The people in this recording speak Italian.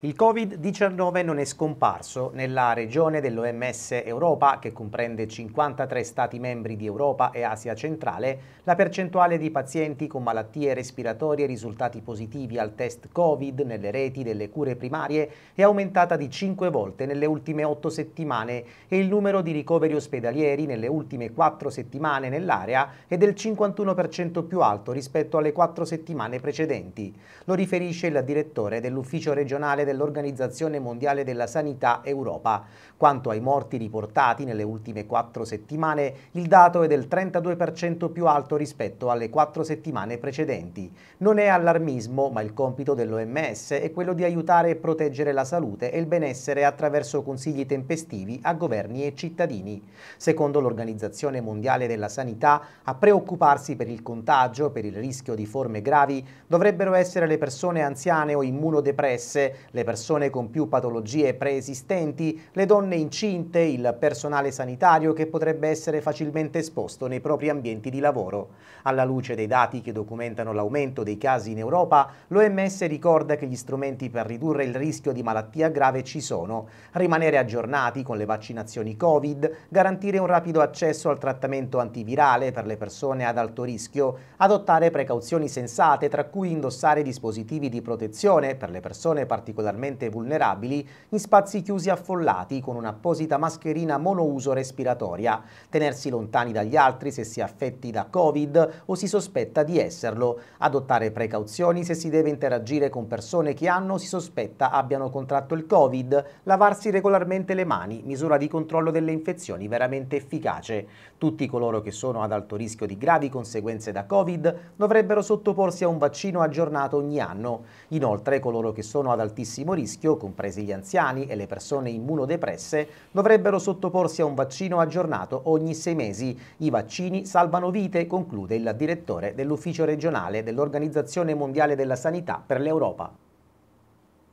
Il Covid-19 non è scomparso. Nella regione dell'OMS Europa, che comprende 53 Stati membri di Europa e Asia centrale, la percentuale di pazienti con malattie respiratorie risultati positivi al test Covid nelle reti delle cure primarie è aumentata di 5 volte nelle ultime 8 settimane e il numero di ricoveri ospedalieri nelle ultime 4 settimane nell'area è del 51% più alto rispetto alle 4 settimane precedenti. Lo riferisce il direttore dell'ufficio regionale dell'Organizzazione Mondiale della Sanità Europa. Quanto ai morti riportati nelle ultime quattro settimane, il dato è del 32% più alto rispetto alle quattro settimane precedenti. Non è allarmismo, ma il compito dell'OMS è quello di aiutare e proteggere la salute e il benessere attraverso consigli tempestivi a governi e cittadini. Secondo l'Organizzazione Mondiale della Sanità, a preoccuparsi per il contagio, per il rischio di forme gravi, dovrebbero essere le persone anziane o immunodepresse, le persone con più patologie preesistenti, le donne incinte, il personale sanitario che potrebbe essere facilmente esposto nei propri ambienti di lavoro. Alla luce dei dati che documentano l'aumento dei casi in Europa, l'OMS ricorda che gli strumenti per ridurre il rischio di malattia grave ci sono, rimanere aggiornati con le vaccinazioni Covid, garantire un rapido accesso al trattamento antivirale per le persone ad alto rischio, adottare precauzioni sensate tra cui indossare dispositivi di protezione per le persone particolarmente particolarmente vulnerabili in spazi chiusi affollati con un'apposita mascherina monouso respiratoria, tenersi lontani dagli altri se si è affetti da Covid o si sospetta di esserlo, adottare precauzioni se si deve interagire con persone che hanno o si sospetta abbiano contratto il Covid, lavarsi regolarmente le mani, misura di controllo delle infezioni veramente efficace. Tutti coloro che sono ad alto rischio di gravi conseguenze da Covid dovrebbero sottoporsi a un vaccino aggiornato ogni anno. Inoltre coloro che sono ad altissimo altissimo rischio, compresi gli anziani e le persone immunodepresse, dovrebbero sottoporsi a un vaccino aggiornato ogni sei mesi. I vaccini salvano vite, conclude il direttore dell'ufficio regionale dell'Organizzazione Mondiale della Sanità per l'Europa.